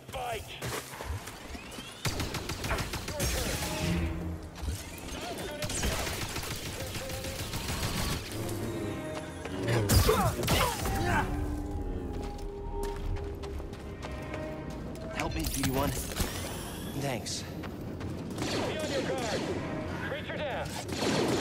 fight! Help me, BD1. Thanks. Be on your guard! Creature down!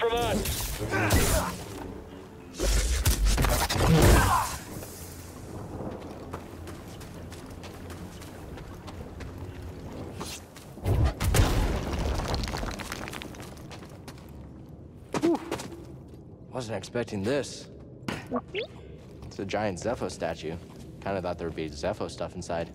From us! Wasn't expecting this. It's a giant Zeffo statue. Kinda thought there'd be Zeffo stuff inside.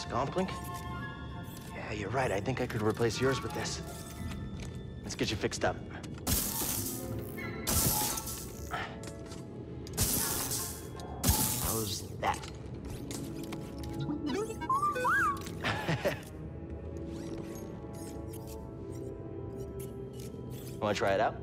Scomplink? Yeah, you're right. I think I could replace yours with this. Let's get you fixed up. How's that? Want to try it out?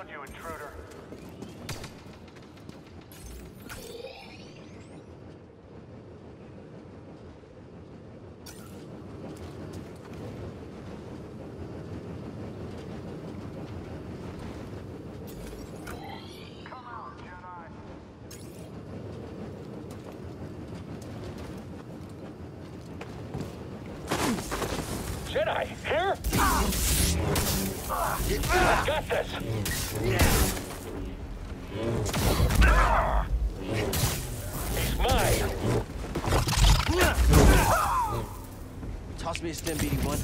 found you, intruder. Jedi. Here? I got this. He's mine. Toss me a stim, BD1.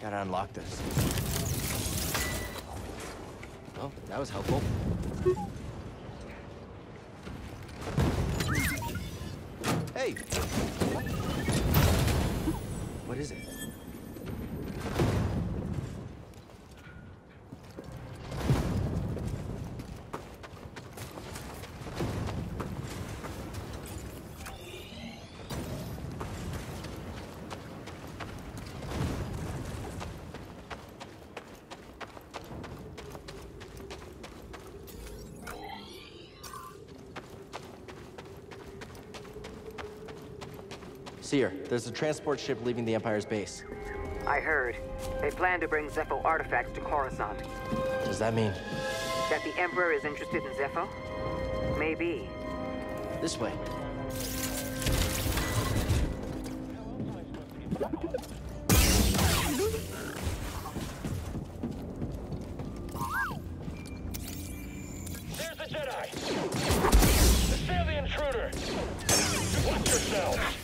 Gotta unlock this. That was helpful. Cere, there's a transport ship leaving the Empire's base. I heard. They plan to bring Zeffo artifacts to Coruscant. What does that mean That the Emperor is interested in Zeffo? Maybe. this way? There's the Jedi. Assail the intruder. Watch yourselves.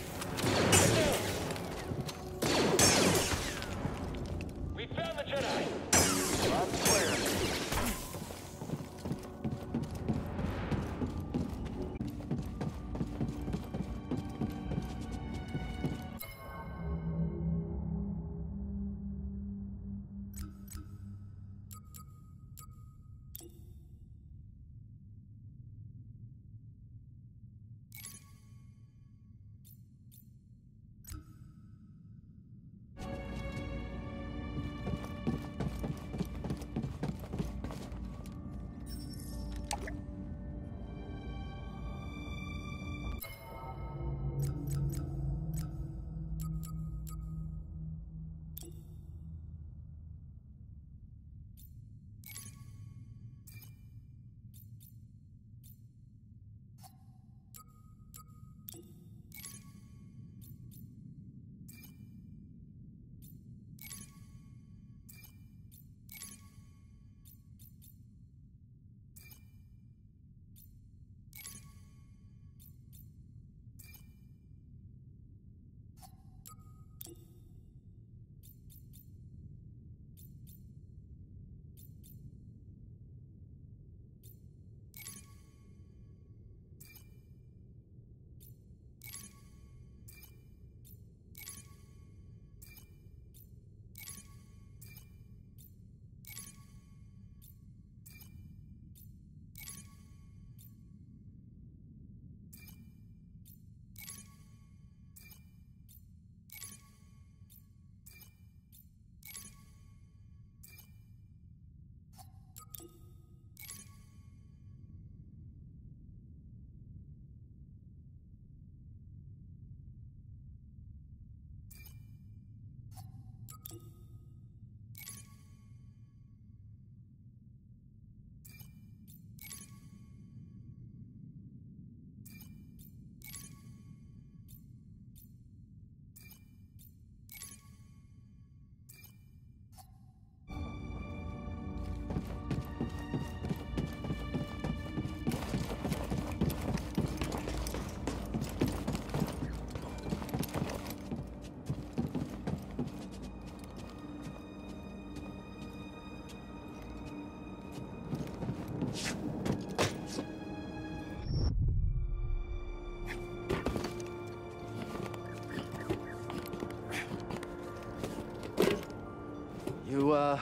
You, uh,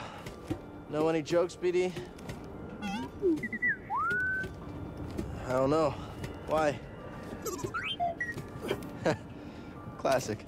know any jokes, BD? I don't know. Why? Classic.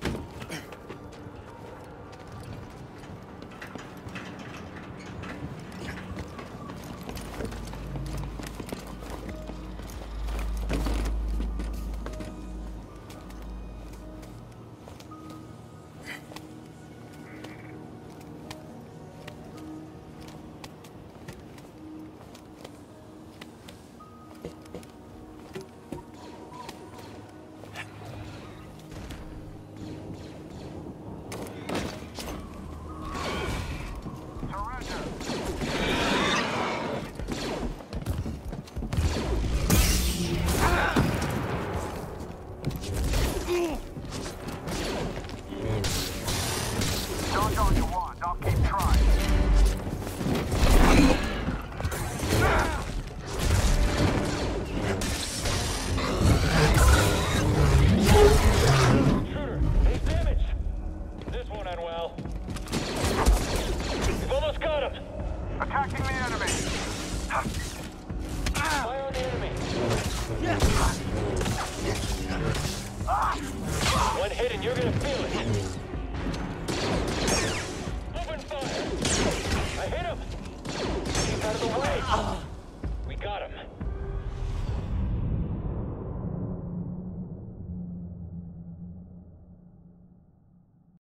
One hit and you're gonna feel it. Open fire. I hit him. Keep out of the way.